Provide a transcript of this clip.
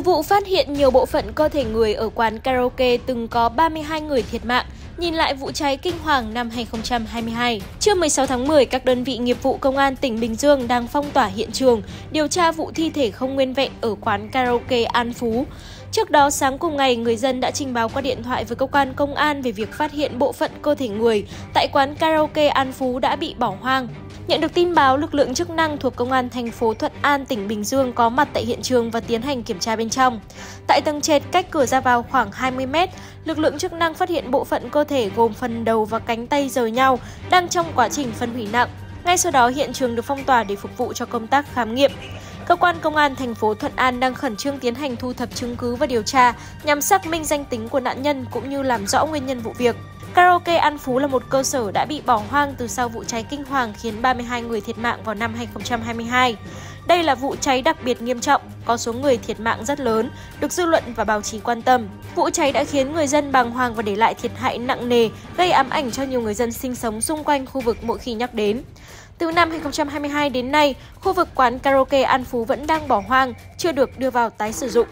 Từ vụ phát hiện nhiều bộ phận cơ thể người ở quán karaoke từng có 32 người thiệt mạng, nhìn lại vụ cháy kinh hoàng năm 2022. Trưa 16 tháng 10, các đơn vị nghiệp vụ công an tỉnh Bình Dương đang phong tỏa hiện trường, điều tra vụ thi thể không nguyên vẹn ở quán karaoke An Phú. Trước đó, sáng cùng ngày, người dân đã trình báo qua điện thoại với cơ quan công an về việc phát hiện bộ phận cơ thể người tại quán karaoke An Phú đã bị bỏ hoang. Nhận được tin báo, lực lượng chức năng thuộc Công an thành phố Thuận An, tỉnh Bình Dương có mặt tại hiện trường và tiến hành kiểm tra bên trong. Tại tầng trệt, cách cửa ra vào khoảng 20 mét, lực lượng chức năng phát hiện bộ phận cơ thể gồm phần đầu và cánh tay rời nhau đang trong quá trình phân hủy nặng. Ngay sau đó, hiện trường được phong tỏa để phục vụ cho công tác khám nghiệm. Cơ quan công an thành phố Thuận An đang khẩn trương tiến hành thu thập chứng cứ và điều tra nhằm xác minh danh tính của nạn nhân cũng như làm rõ nguyên nhân vụ việc. Karaoke An Phú là một cơ sở đã bị bỏ hoang từ sau vụ cháy kinh hoàng khiến 32 người thiệt mạng vào năm 2022. Đây là vụ cháy đặc biệt nghiêm trọng, có số người thiệt mạng rất lớn, được dư luận và báo chí quan tâm. Vụ cháy đã khiến người dân bàng hoàng và để lại thiệt hại nặng nề, gây ám ảnh cho nhiều người dân sinh sống xung quanh khu vực mỗi khi nhắc đến. Từ năm 2022 đến nay, khu vực quán karaoke An Phú vẫn đang bỏ hoang, chưa được đưa vào tái sử dụng.